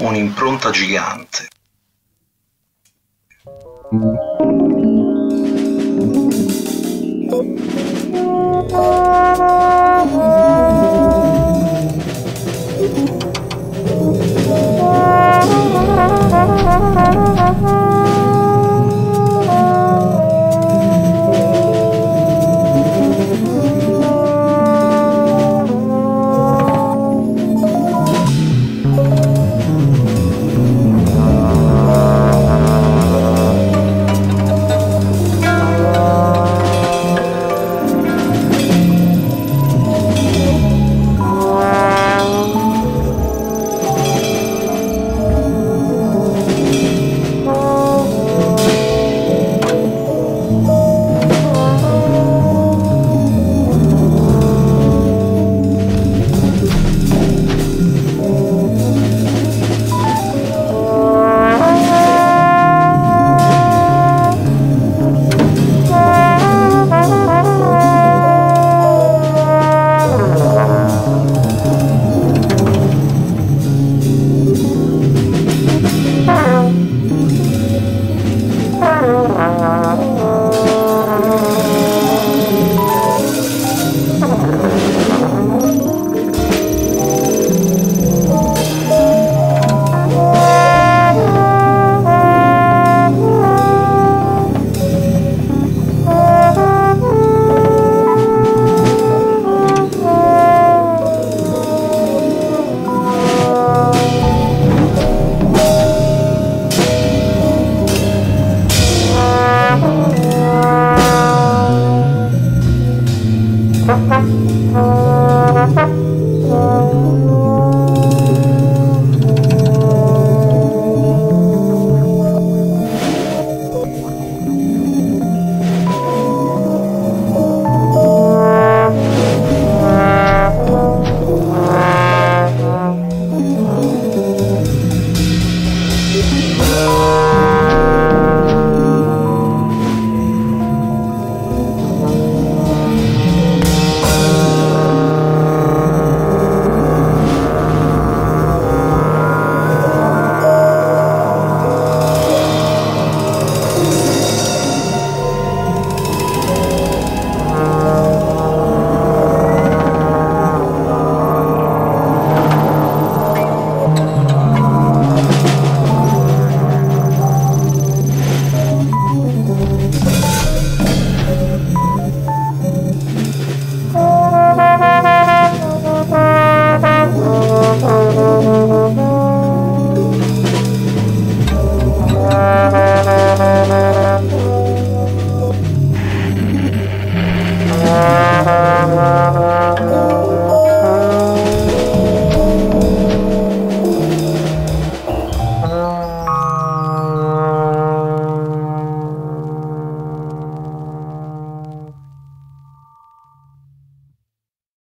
un'impronta gigante. Mm.